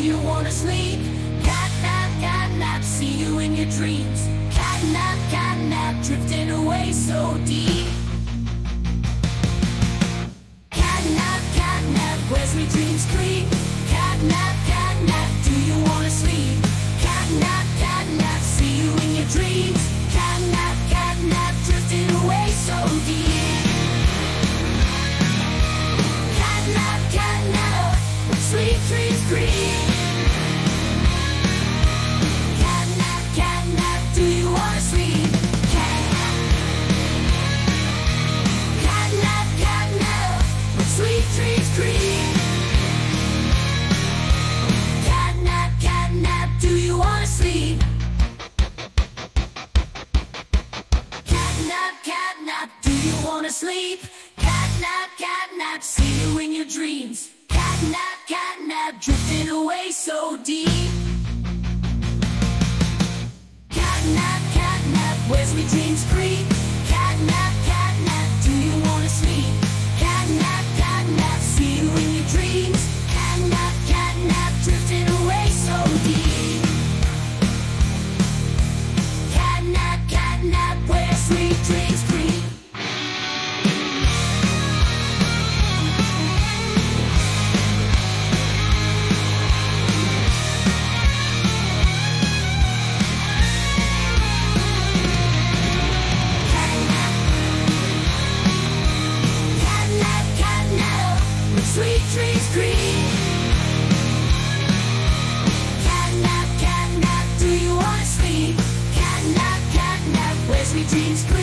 you wanna sleep? Catnap, catnap, see you in your dreams. Catnap, catnap, drifting away so deep. You wanna sleep? Catnap, catnap, see you in your dreams. Catnap, catnap, drifting away so deep. Catnap, catnap, where's my dreams creep? jeans.